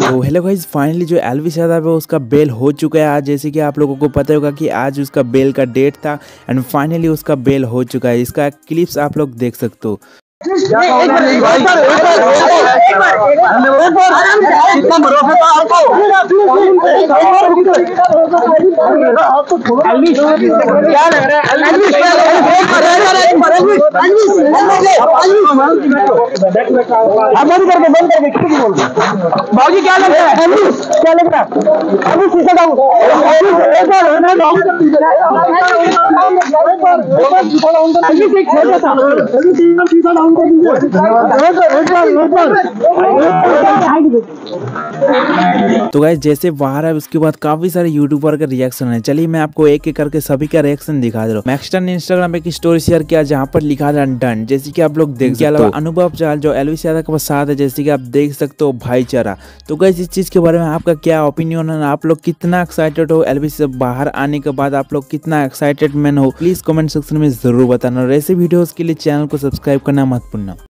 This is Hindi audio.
तो हेलो गाइज़ फाइनली जो एलविस यादव है उसका बेल हो चुका है आज जैसे कि आप लोगों को पता होगा कि आज उसका बेल का डेट था एंड फाइनली उसका बेल हो चुका है इसका क्लिप्स आप लोग देख सकते हो क्या लग रहा है बंद करके बंद करके किसी बोल बाबूजी क्या लग रहा है क्या लग रहा है अभी डाउन डाउन कर दीजिए तो गाइज़ जैसे बाहर है उसके बाद काफ़ी सारे यूट्यूबर का रिएक्शन है। चलिए, मैं आपको एक एक करके सभी का रिएक्शन दिखा दे रहा हूँ। मैक्सटन ने इंस्टाग्राम पे एक स्टोरी शेयर किया, जहाँ पर लिखा था डन जैसे कि आप लोग देख सकते हो अनुभव चाल जो एलविस यादव के साथ है जैसे कि आप देख सकते हो भाईचारा। तो गैस इस चीज़ के बारे में आपका क्या ओपिनियन है? आप लोग कितना एक्साइटेड हो एलविस से बाहर आने के बाद? आप लोग कितना एक्साइटेड मैन हो? प्लीज़ कमेंट सेक्शन में ज़रूर बताना। और ऐसे वीडियोज़ के लिए चैनल को सब्सक्राइब करना महत्वपूर्ण भूलना।